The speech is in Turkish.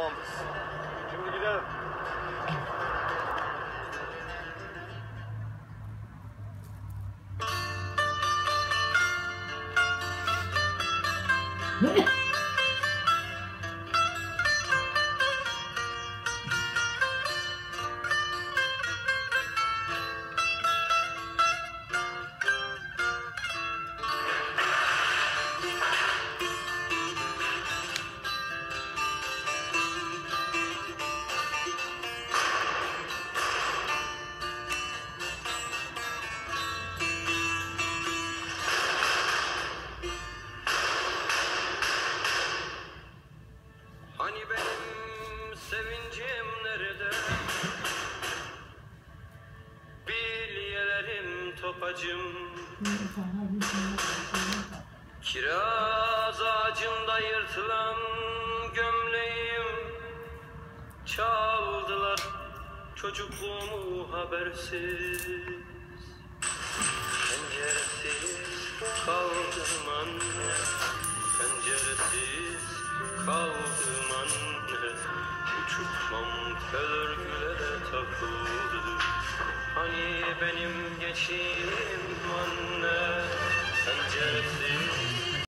Columbus. Şimdi gidelim. Yeah. Hani benim sevincim nerede? Bilyelerim topacım. Kiraz ağacında yırtılan gömleğim. Çaldılar çocukluğumu habersiz. Penceresiz kaldım anne. Penceresiz kaldım anne Uçurtmam örgülere takıldı. Hani benim geçim anne Penceresiz